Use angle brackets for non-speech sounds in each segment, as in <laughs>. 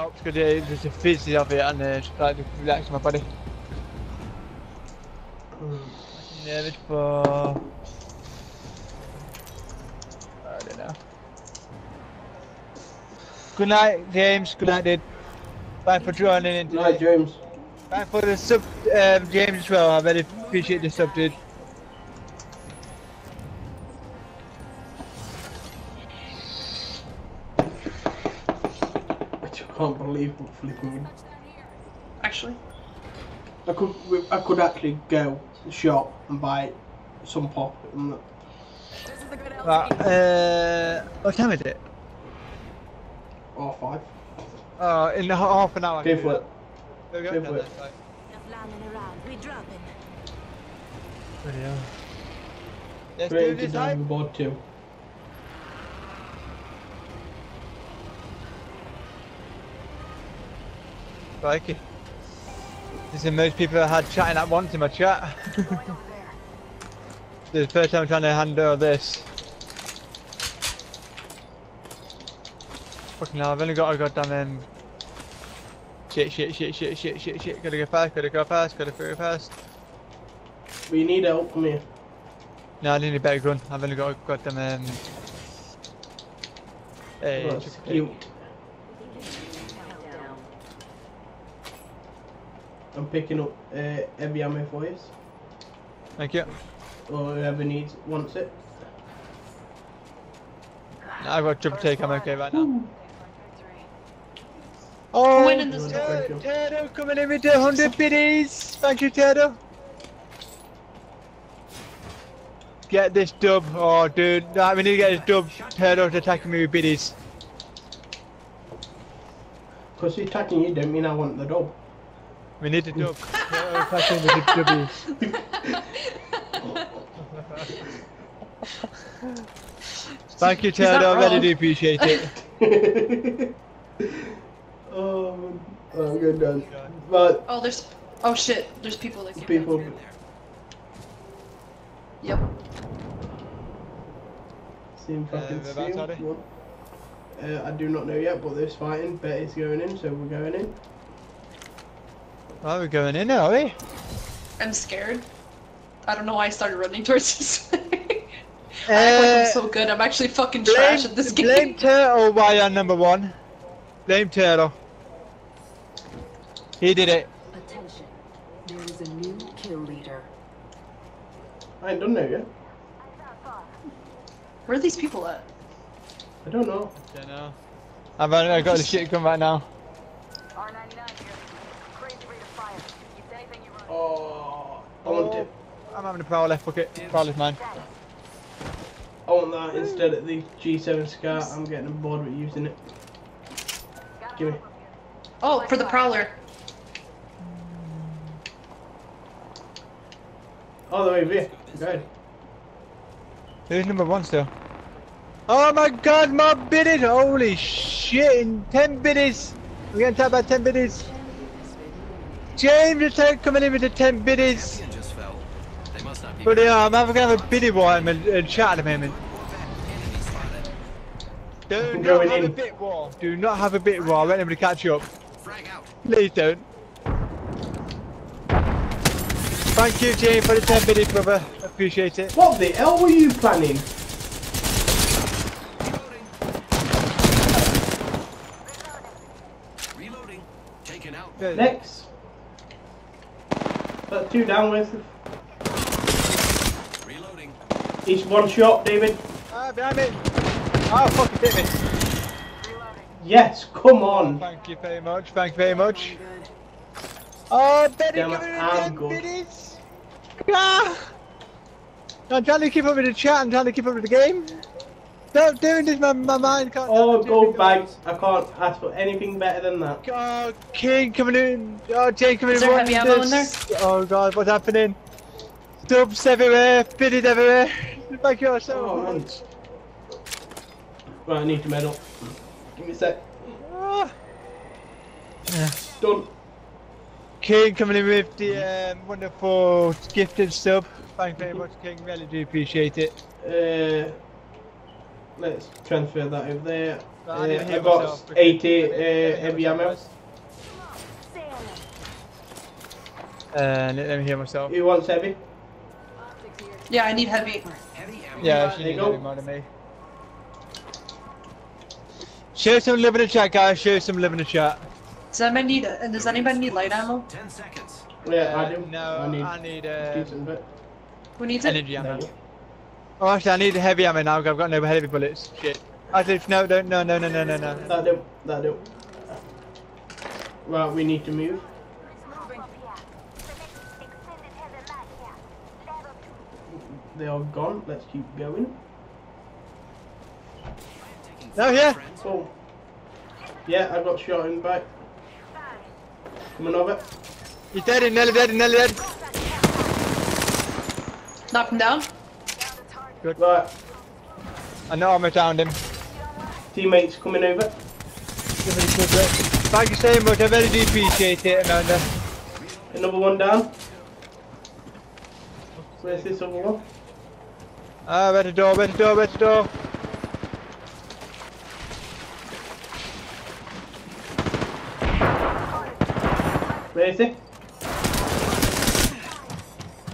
helps because there's a fizzy of it and uh, just like to relax my body. Mm. Nervous for. I don't know. Good night, James. Good night, dude. Thanks for joining in. Good Night. James. Thanks for the sub, um, James as well. I very appreciate the sub, dude. I just can't believe flipping. Actually, I could, I could actually go to the shop and buy some pop and that. Right, uh, what time is it? or five. Uh, in the half an hour. I Go can for do it. that. There we Go go. for it. That's right. Enough landing around. We dropping. Bloody hell. Let's do this time. aboard too. Crikey. This is most people I had chatting at once in my chat. <laughs> this is the first time I'm trying to handle this. Fucking hell, I've only got a goddamn um, shit, shit, shit, shit, shit, shit, shit. Gotta go fast, gotta go fast, gotta go fast. We need help. Come here. No, I need a better gun. I've only got a goddamn um. Hey, Well, chuck you- it. I'm picking up uh, heavy ammo for you, Thank you. or whoever needs wants it. No, I've got triple take. I'm okay right now. Who Oh, went in this door? Tur- Turtle coming in with the 100 biddies. Thank you, Turtle. Get this dub. Oh, dude. No, we need to get this dub. Turtle's attacking me with biddies. Because he's attacking you don't mean I want the dog. We need to dub. Turtle attacking with the dubbies. Thank you, He's not Turtle. I really do appreciate it. <laughs> oh, oh, good done. But oh, there's. Oh shit, there's people that came people, down here. Yep. see if I Uh, can see him. to, Come on. Uh, I do not know yet, but there's fighting. Betty's going in, so we're going in. Right, we're going in now, are we? I'm scared. I don't know why I started running towards <laughs> this. I act like Uh, I'm so good. I'm actually fucking trash at this game. Blame Turtle why you're number one. Blame Turtle. He did it. Attention. There is a new kill leader. I ain't done no yet. Where are these people at? I don't know. I Don't know. I've only I got the shit gun right now. R99 here. Crazy rate of fire. Use anything you run. Oh, I want it. I'm having a prowler, fuck it. Prowler's mine. I want that instead of the G7 Scar. I'm getting bored with using it. Give me. Oh, for the prowler. All the way over here. Good. Who's number one still? Oh my god, my biddies! Holy shit, in 10 biddies! We're gonna tapped by 10 biddies. James is coming in with the 10 biddies. Champion just fell. They must not be. But yeah, I'm having kind of a biddy war in the uh, chat at the moment. Do not going have a bit war. Do not have a bit war. I want him to catch you up. Frag. Please don't. Thank you, James, for the 10 biddies, brother. Appreciate it. What the hell were you planning? Reloading. Reloading. Taken out. Next. That's two down with. Reloading. Each one shot, David. Ah, behind me. Oh, fuck, you hit me. Yes, come on. Thank you very much. Thank you very much. Oh, Betty, Damn give it, me the 10 biddies. Ah! I'm trying to keep up with the chat. I'm trying to keep up with the game. Stop doing this, my, my mind can't. Oh, gold it. bags. I can't ask for anything better than that. Oh, King coming in. Oh, Jane coming Is in. there heavy ammo in this. Oh God, what's happening? Dubs everywhere, biddies everywhere. Thank you Oh, man. Right, I need to medal. Give me a sec. Ah. Done. King coming in with the um, wonderful gifted sub. Thank you very much, King. Really do appreciate it. Uh, let's transfer that over there. Uh, I got 80 let let me uh, heavy myself ammo. Uh, let me heal myself. Who wants heavy? Yeah, I need heavy. Heavy ammo. Yeah, she you needs heavy more than me. Show some love in the chat, guys. Show some love in the chat. Does anybody need? Uh, does anybody need light ammo? Ten seconds. Yeah, Uh, I do. No, I need I need a uh, decent. Who needs it? energy ammo. No. Oh, actually, I need heavy ammo now. I've got no heavy bullets. Shit. Actually, no, don't, no, no, no, no, no, no. That do. That do. Right, we need to move. They are gone. Let's keep going. No, here. Oh. Yeah, I've got shot in the back. Coming over. He's dead. He's nearly dead. He's nearly dead. Knock him down. Good. Right, I know I'm downed him. teammates coming over. Give me a quick break. Thank you so much. I very do appreciate it, Amanda. Another one down. Where's this other one? Ah, better door, better door, better door. Where is he?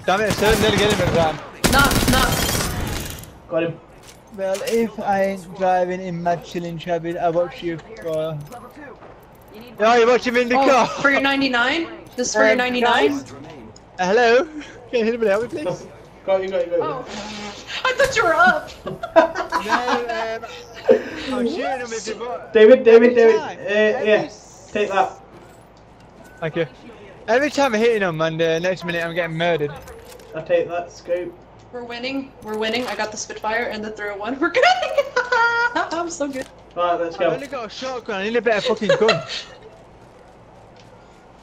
Damn it, sir. Nearly get him in time. Knock, knock. Got him. Well, if I ain't driving in my chilling Chevy, I watch you. Uh, oh, you watch him in the Oh, car. for your 99? This is for your Um, 99? Uh, hello? Can anybody help me, please? Got you, got you, got you. Oh. I thought you were up. no, um, I'm shooting him if you want. David, David, David. Uh, yeah, take that. Thank you. Every time I'm hitting him, and uh, next minute I'm getting murdered. I take that scope. We're winning. We're winning. I got the Spitfire and the throw one. We're good. <laughs> I'm so good. Right, let's I've go. only got a shotgun. I need a better fucking gun. <laughs>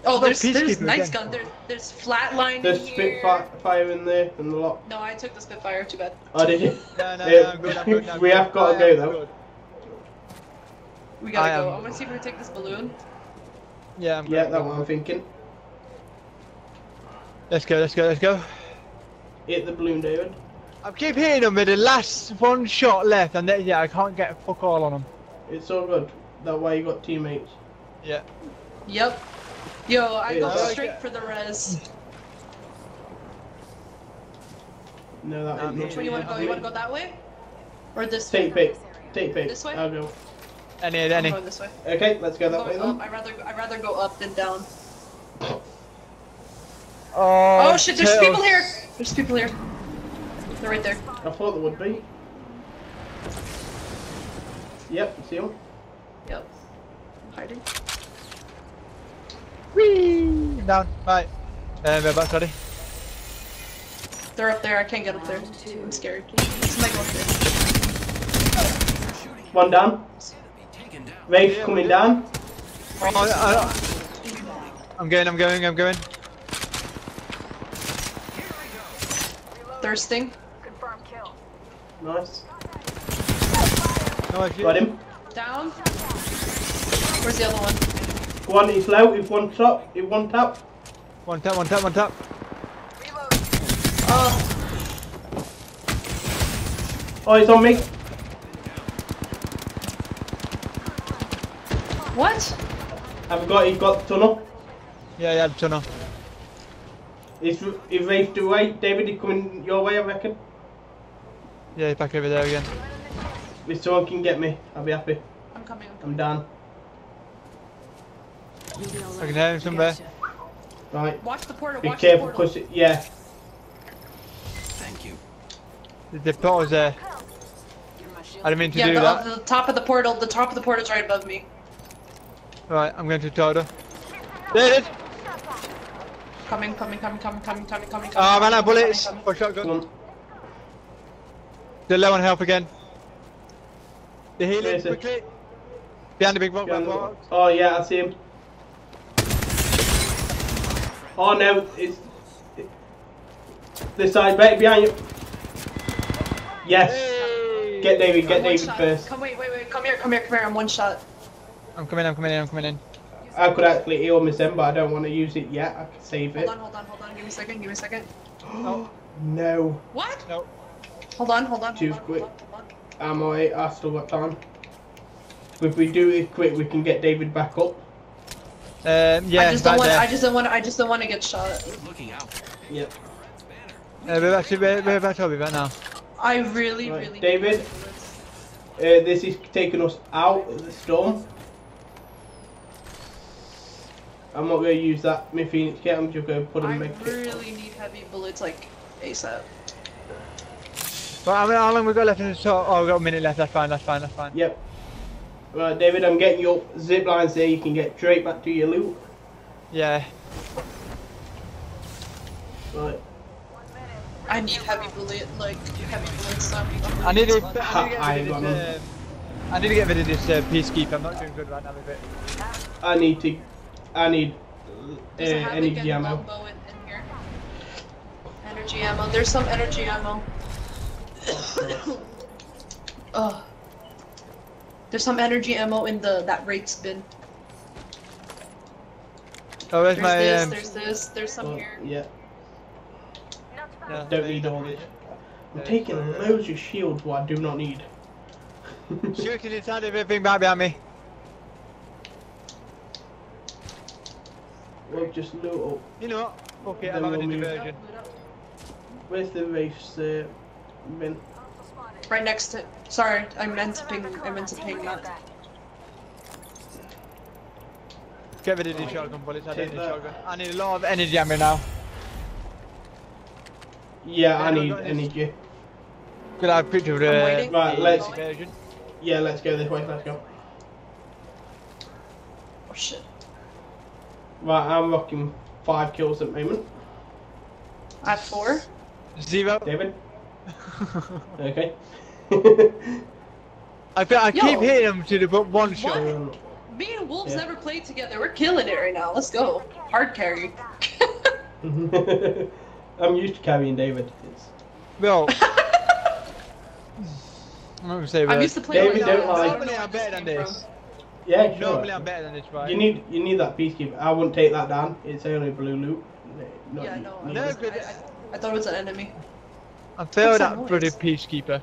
Oh, there's peacekeeper there's nice gun. There, there's flatline There's in here. Spitfire fire in there and the lot. No, I took the Spitfire. Too bad. Oh, did you? <laughs> No, no, Yeah, no, good. I'm good. I'm <laughs> we good. have got to go though. good. We gotta I go. am- I'm gonna see if we can take this balloon. Yeah, I'm Yeah, good. that one I'm thinking. Let's go. Let's go. Let's go. Hit the balloon, David. I keep hitting him with the last one shot left, and then, yeah, I can't get a fuck all on him. It's all good. That way you got teammates. Yeah. Yep. Yo, I go Yeah. straight for the res. No, that Um, ain't which Which way you wanna go? You wanna go that way? Or this Take way? pick. Take pick. This way? I'll go. Any, I'm any. going this way. Okay, let's go I'm that way up. then. I'd rather I'd rather go up than down. <coughs> Oh, Oh shit! There's turtles. people here. There's people here. They're right there. I thought there would be. Yep, see him. Yep. I'm hiding. Whee! Down. Right. Uh, we're back, sorry. They're up there. I can't get up there. I'm scared. Somebody go up there. One down. Enemy taken down. Coming down. Oh, I, I, I'm going, I'm going, I'm going. Thirsting. Confirm kill. Nice. No, Got him. Down. Where's the other one? One is low, if one top, if one top. One tap, one tap, one tap. Reload. Ah. Oh, Oh, he's on me. what? I've got, he got the tunnel. Yeah, yeah, tunnel. Is is Rafe the way? David, he coming your way, I reckon. Yeah, he's back over there again. If someone can get me, I'll be happy. I'm coming. I'm I'm coming. down. You'll be all I can hear him somewhere. Right. Watch the portal. Be watch careful, the portal. cause it, yeah. Thank you. The, the portal's there. I didn't mean to Yeah, do the, that. uh, the top of the portal. The top of the portal's right above me. Right, I'm going to Tordo. There it is! Coming, coming, coming, coming, coming, coming, coming. Oh, I ran out of coming, bullets. coming, For Come shotgun. on. The low on health again. The Where healing, quickly. Behind the big rock. Behind the- rock. Oh yeah, I see him. Oh no, it's this side, right behind you. Yes. Hey! Get David, get David shot. first. Come wait, wait, wait. Come here, come here, come here. I'm one shot. I'm coming I'm coming in, I'm coming in. I could actually heal Miss M, but I don't want to use it yet. I can save it. Hold on, hold on, hold on. Give me a second. Give me a second. Oh. <gasps> No, What? No. Hold on, hold on. Too hold on, quick. Hold on, hold on. I'm alright. I still got time. If we do it quick, we can get David back up. Um, yeah, I just don't want. there. I just don't want. I just don't want to get shot. Looking out. Yep. Uh, we're actually we're, we're about to be right now. I really, Right, really. David? Uh, this is taking us out of the storm. I'm not going to use that my Phoenix kit, I'm just going to put a I med kit. really need heavy bullets, like ASAP. But I mean, how long we got left in the shot? Oh, we got a minute left. That's fine. That's fine. That's fine. Yep. Right, David, I'm getting your zip lines there. You can get straight back to your loot. Yeah. Right. I need heavy bullet, like heavy bullets. So I'm need to. Ha, I need to <laughs> get rid of this. Um, I need to get rid of this uh, peacekeeper. I'm not doing good right now with it. I need to. I need uh, Does it have energy ammo. longbow in, in here? Energy ammo. There's some energy ammo. <coughs> Ugh. There's some energy ammo in the that rates bin. Oh, where's There's my this. um? There's this. There's some Oh, here. yeah. yeah, Don't need all this. I'm Yeah, taking sorry. loads of shields what I do not need. <laughs> Shooting inside of everything back behind me. We'll just loot up. You know what? Okay, I'm having a diversion. Where's the race uh, bin? Right next to. Sorry, I meant to ping. I meant to ping that. Get rid of the shotgun bullets. I Take don't need that. shotgun. I need a lot of energy ammo now. Yeah, I need I've got this. energy. Could I have a picture of the Right, let's- version? Yeah, let's go this way. Let's go. Oh shit. Right, I'm rocking five kills at the moment. I have four. Zero. David. <laughs> Okay. <laughs> I I Yo. keep hitting him to the but one shot. Me and Wolves Yeah. never played together. We're killing it right now. Let's go. Hard carry. <laughs> I'm used to carrying David. It's... Well, <laughs> I'm not gonna say I'm used to playing David, with don't dogs. lie. I don't Normally I'm better than this. from. Yeah, sure. Normally I'm better than this, right? You need you need that peacekeeper. I wouldn't take that down. It's only blue loot. Not- Yeah, no. I, No, I, I, I thought it was an enemy. I failed What's that that bloody peacekeeper.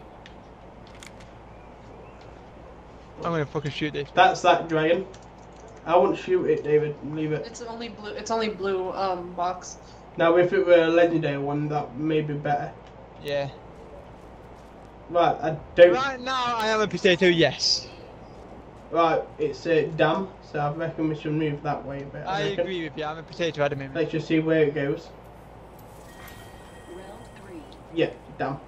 I'm gonna fucking shoot this. That's that dragon. I wouldn't shoot it, David. Leave it. It's only blue. It's only blue um box. Now, if it were a legendary one, that may be better. Yeah. Right, I don't. Right, Right now I am a potato. Yes. Right, it's a dam, so I reckon we should move that way a bit. I reckon. agree with you. I'm a potato at the moment. Let's just see where it goes. Round three. Yeah, dam.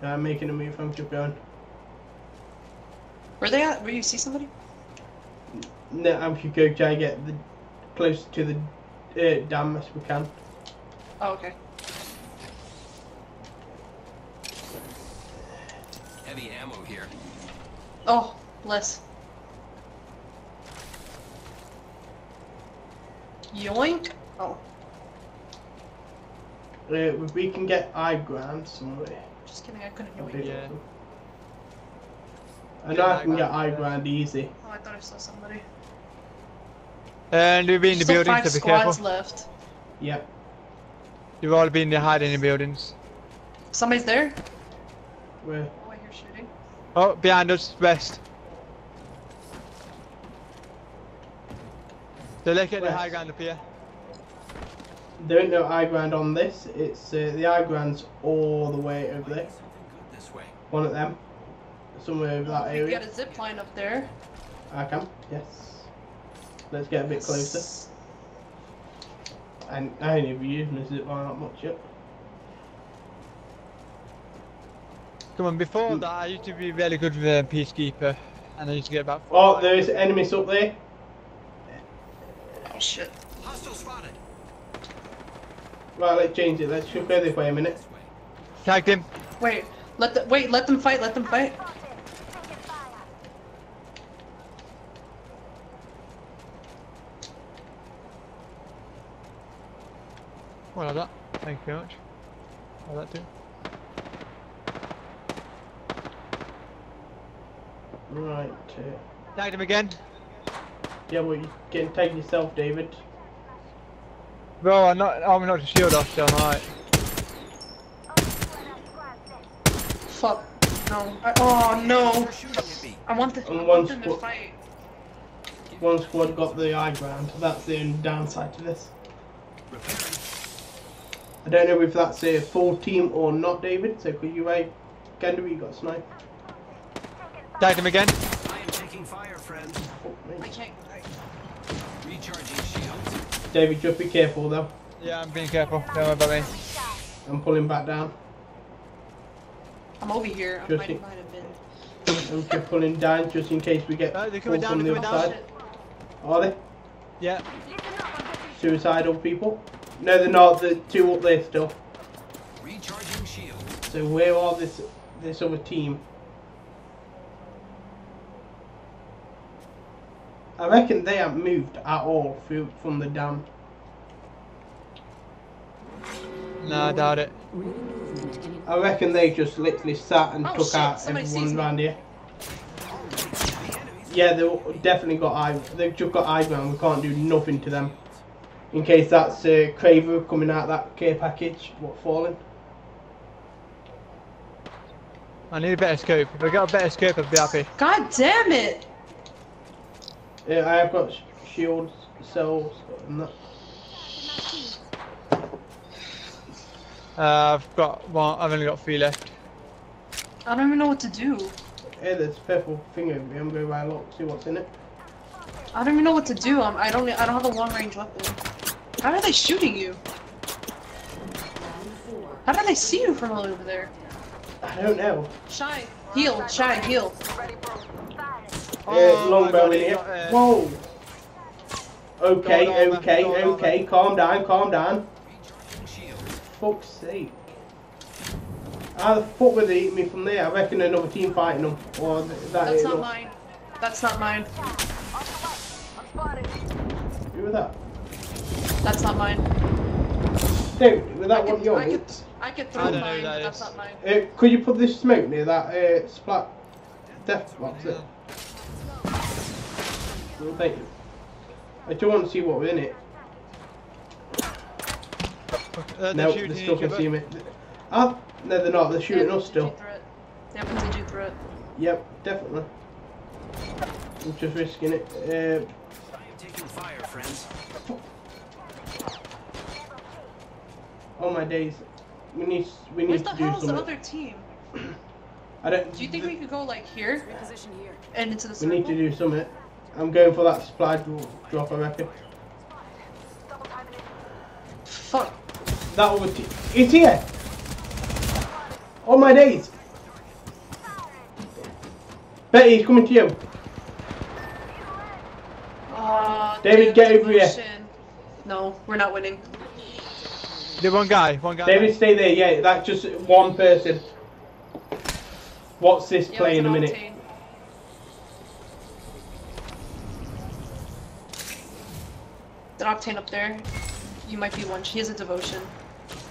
Countdown. I'm making a move. I'm just going. Where they at? Where you see somebody? No, I'm just going to try and get the close to the uh, dam as we can. Oh, okay. Heavy ammo here. Oh, less. Yoink. Oh, Uh, we can get high ground somewhere. just kidding. I couldn't that'd yoink. Be Yeah. awesome. I know I can get ground high ground easy. Oh, I thought I saw somebody. And we'll be in the Still buildings, five so be careful. squads left. Yep. You've all been hiding in the buildings. Somebody's there. Where? Oh, I hear shooting. Oh, behind us, west. So let's get the West. high ground up here. There ain't no high ground on this. It's uh, the high ground's all the way over there. Something good this way. One of them. Somewhere over that we area. got a zip line up there. I can. Yes. Let's get a bit closer. And I ain't even using this zip line that much yet. Come on, before Hmm. that I used to be really good with uh, Peacekeeper. And I used to get about four. Oh, there is enemies up there. Oh shit. Hostile spotted. Right, let's change it. Let's just go this way a minute. This way. Tagged him. Wait. Let the wait. Let them fight. Let them fight. Well, like that. Thank you very much. Like that too. Right. Uh, Tagged him again. yeah, well, you can take yourself, David. Bro, I'm not. I'm not a shield off, so alright. Only two of our squads left. Fuck. No. I, oh no. They're shooting at me. I want, the, I And want one them to squad- fight. One squad got the high ground. That's the only downside to this. Repairing. I don't know if that's a full team or not, David. So could you, uh, Gander, you got snipe? Tagged him again. I am taking fire, friend. Fuck me. I can't. I, Recharging shields. David, just be careful though. Yeah, I'm being careful. Don't worry about me. I'm pulling back down. I'm over here. I'm Just hiding in- behind a bin. I'm just pulling down just in case we get Uh, they're pulled coming down, from the they're other coming side. Shit. Are they? Yeah. Suicidal people? No, they're not. The two up there still. Recharging shields. So where are this this other team? I reckon they haven't moved at all through, from the dam. No, I doubt it. I reckon they just literally sat and Oh, took shit, out everyone around here. Yeah, they've definitely got eye. They've just got eye ground. We can't do nothing to them. In case that's uh, Kraber coming out that care package, what falling. I need a better scope. If I got a better scope, I'd be happy. God damn it! Yeah, I have got sh- shields, cells, and that. Uh, I've got one. I've only got three left. I don't even know what to do. Hey, there's a purple thing over here. I'm going to buy a look, see what's in it. I don't even know what to do. I'm, I don't. I don't have a long range weapon. How are they shooting you? How do they see you from all over there? I don't know. Shy, heal, shy, heal. Ready for fire. Oh long bow God, in here. uh, Whoa. Okay, on, okay, on, okay. Calm down, calm down. Recharging shields. Fuck's sake. How the fuck were they eating me from there? I reckon another team fighting them. Or that That's not enough. mine. That's not mine. On. I'm spotted. Who was that? That's not mine. Dude, was I that one could, yours? I could, I could I throw don't know mine, who that but that's is. not mine. Uh, could you put this smoke near that uh, splat death box? It. Well, thank you. I do want to see what was in it. Uh, they're No, they still each can see me. Ah, no, they're not. They're shooting have us still. a threat. They have a TG threat. Yep, definitely. I'm just risking it. Uh, I am taking fire, friends. Oh my days. We need we need the to do hell is the something. other team? <clears throat> I don't. Do you think we could go like here Position here. and into the We circle? need to do something. I'm going for that supply dro- drop. I reckon. Double. Fuck. That other team. It's here. Oh my days. Betty, he's coming to you. Aw, David, dude, get over here. No, we're not winning. The one guy, one guy. David, stay there. Yeah, that's just one person. What's this Yeah, play in a minute? octane. The octane up there. You might be one. He has a devotion.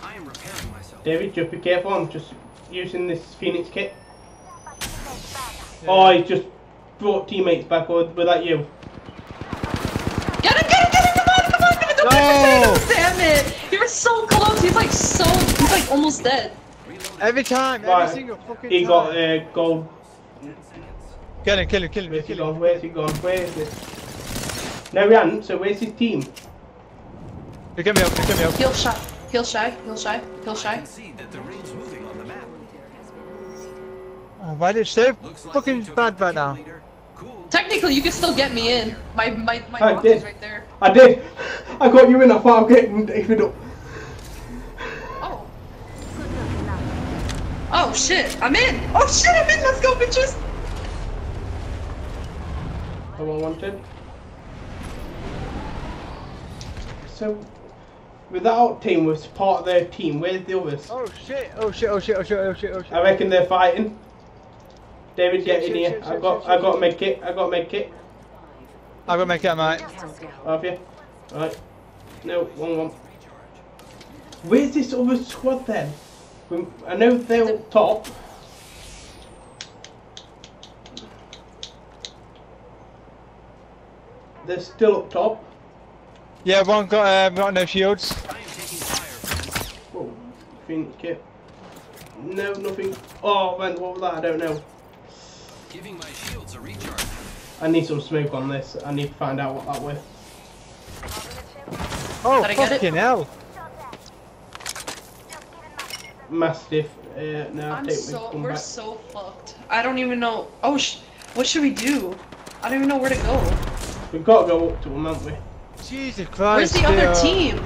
I am repairing myself. David, just be careful. I'm just using this Phoenix kit. Yeah. Oh, he just brought teammates back. Or was that you? Get him! Get him! Get him! Come on! Come on! Come on! Don't No! no! Damn it! You were so close. He's like so. He's like almost dead. Every time, every Right. single fucking He time. got uh, gold. Kill him, kill him, kill him, Where's he kill him. gone? Where's he gone? Where is this? No, we hadn't. So where's his team? Look at me up, look at me up. Heal shy. Heal shy. Heal shy. Heal I shy. can see that the ring's moving on the map. Oh, why did it so Looks like fucking you bad out right now? Cool. Technically, you can still get me in. My my my box is right there. I did. <laughs> I got you in. I thought I'm getting David up. Oh. Good looking now. Oh shit! I'm in. Oh shit! I'm in. Let's go, bitches. Someone wanted. So, without team was part of their team. Where's the others? Oh shit, oh shit, oh shit, oh shit, oh shit, oh shit. I reckon they're fighting. David, get Shit, in shit, here. shit, I got, shit, I got a shit, med kit. I got a med kit. I'm gonna make it, mate. Hostiles. Have you? Right. No, one, one. Where's this other squad then? We- I know they're up top. They're still up top. Yeah, one got, um, got no shields. Oh, am taking fire, friends. Whoa, Phoenix kit. No, nothing. Oh man, what was that? I don't know. Giving my shields a recharge. I need some smoke on this. I need to find out what that was. Oh, I get it? fucking hell. Mastiff. Uh, no, I I'm so we've come we're back. so fucked. I don't even know. Oh, sh- what should we do? I don't even know where to go. We've got to go up to them, haven't we? Jesus Christ. Where's the other are- team?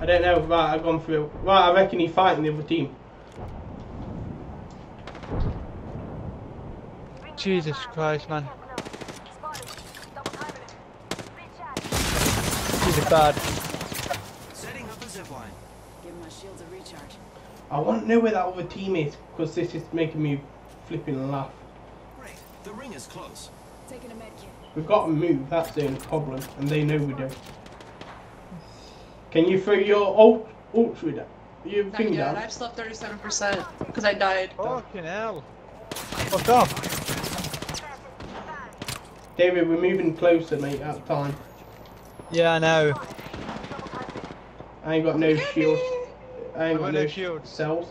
I don't know. Right, I've gone through. Right, I reckon he's fighting the other team. Jesus Christ, man. These are bad. Setting up a zipline. Give my shields a recharge. I want to know where that other team is because this is making me flipping laugh. Great. The ring is close. Taking a med kit. We've got to move. That's the only problem, and they know we do. Can you throw your ult ultra your Not thing yet. down? I've slept 37% because I died. Fucking hell. Fuck off. David, we're moving closer, mate. At time. Yeah, I know. I ain't got no shields. I ain't I've got got no no shields. cells.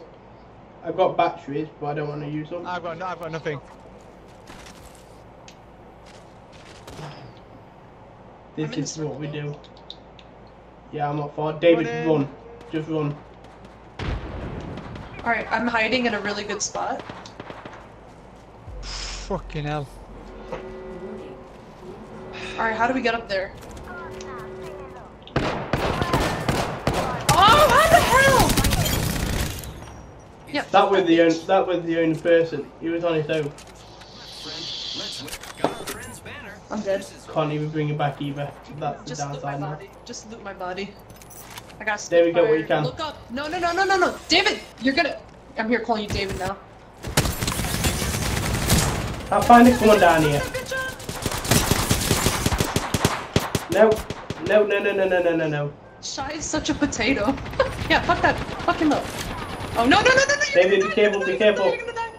I've got batteries, but I don't want to use them. I've got, I've got nothing. This I'm in is what we do. Yeah, I'm not far. David, in. run. Just run. Alright, I'm hiding in a really good spot. Fucking hell. Alright, how do we get up there? Oh, how the hell? Yeah. That was the only. That was the only person. He was on his own. Friend, let's wait. Got our friend's banner. I'm dead. Can't even bring it back either. That's the Just loot my downside now. body. Just loot my body. I got There we go, Spitfire. we can. Look up. No, no, no, no, no, no. David, you're gonna. I'm here calling you David now. I'll find it. Come on down here. No. No, no, no, no, no, no, no, no. Shy is such a potato. yeah, fuck that. Fuck him up. Oh no, no, no, no, no. You're David, be careful, be careful. you're gonna die.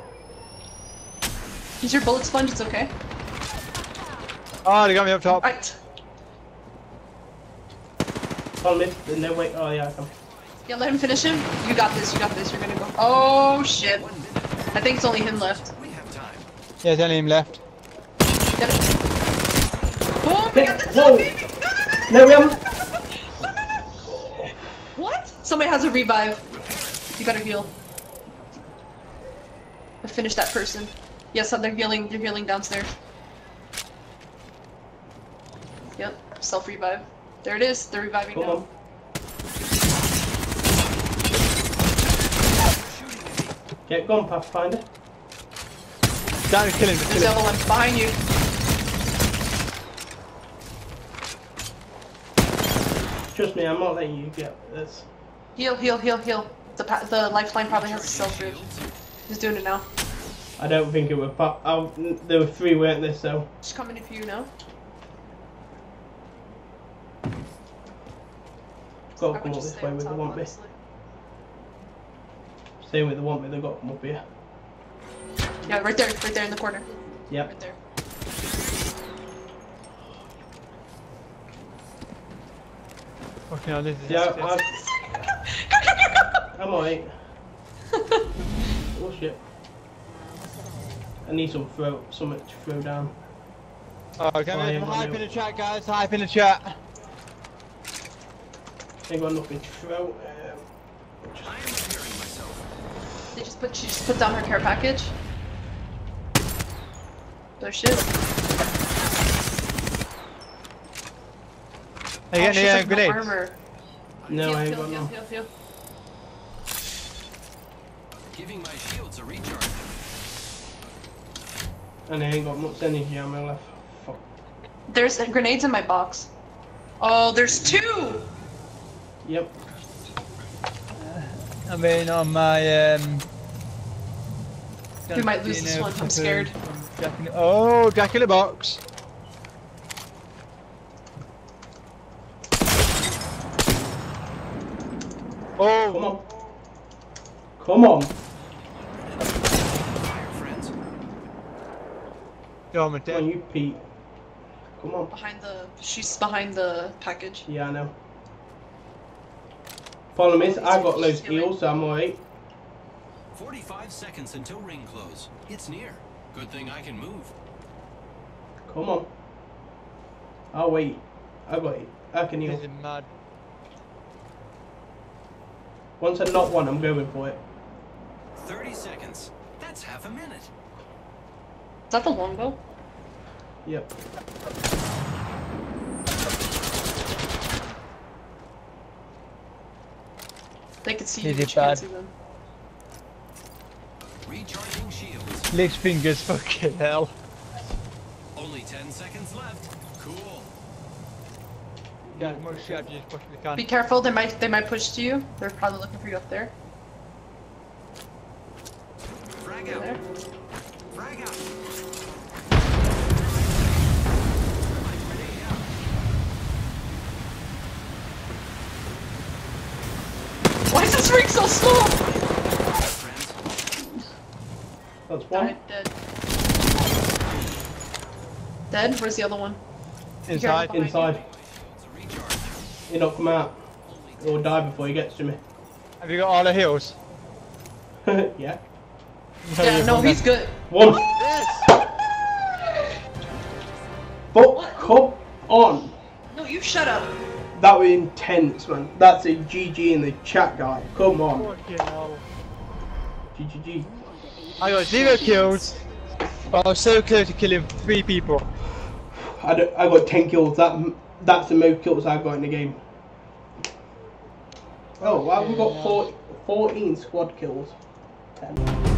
Use your bullet sponge. It's okay. Oh, they got me up top. Right. Follow me. No, wait. Oh, yeah, I can. Yeah, let him finish him. You got this. You got this. You're gonna go. Oh shit. I think it's only him left. We have time. Yeah, there's only him left. Get it. Oh, Boom! We got the Whoa. baby. No, we haven't. What? Somebody has a revive. You better heal. I finished that person. Yes, they're healing. They're healing downstairs. Yep, self revive. There it is. They're reviving Come now. on. Get gone, Pathfinder. Down to kill him, just There's kill the him. other one behind you. Trust me, I'm not letting you get this. Heal, heal, heal, heal. The pa- the lifeline probably has a self rev. He's doing it now. I don't think it would pop. Oh, there were three, weren't there? So She's coming for you now. got I to come up this way with the one want me. honestly. Same with the one me. They got to come up here. Yeah, right there, right there in the corner. Yep. Right there. Fucking hell, this is Yeah, shit. I, <laughs> I'm alright. <laughs> Oh shit. I need some throw, something to throw down. Oh, can Fire, we hype Manu. in the chat, guys? Hype in the chat. Ain't got nothing to throw. Um, I am preparing myself. They just put she just put down her care package. There she is. Are you Oh, getting she's any uh, like no grenades? armor. no, heal, I ain't heal, got heal, none. heal, heal. Giving my shields a recharge. And I ain't got much energy ammo left. Fuck. There's uh, grenades in my box. Oh, there's two. Yep. I mean, on my um. We might lose this know, one, I'm scared. Jack in oh, Jack in the box. Oh, Come on. Come on. Fire, friends. Yo, I'm Come on, you Pete. Come on. Behind the, she's behind the package. Yeah, I know. Problem is, I got loads of heals, so I'm alright. 45 seconds until ring close. It's near. Good thing I can move. Come on. I'll wait. I got it. I can This heal. is mad. Once I knock one, I'm going for it. 30 seconds. That's half a minute. Is that the longbow? Yep. They could see you, Is you can't bad? see them. Recharging shields. Lick's fingers, fucking hell. Only 10 seconds left. Cool. Get as much shit as you just can. Be careful, they might they might push to you. They're probably looking for you up there. Frag There. out. Frag is this ring so slow? Friends. That's one. Died, dead. Dead? Where's the other one? Inside. Behind you. Inside. It's. He not come out. He'll die before he gets to me. Have you got all the heals? <laughs> yeah. Yeah, you've no, he's good. One. Yes! But come on. No, you shut up. That was intense, man. That's a GG in the chat, guy. Come on. GGG. I got zero kills. I was so close to killing three people. I, I got 10 kills. That That's the most kills I've got in the game. Oh, wow, we've got four, 14 squad kills. 10.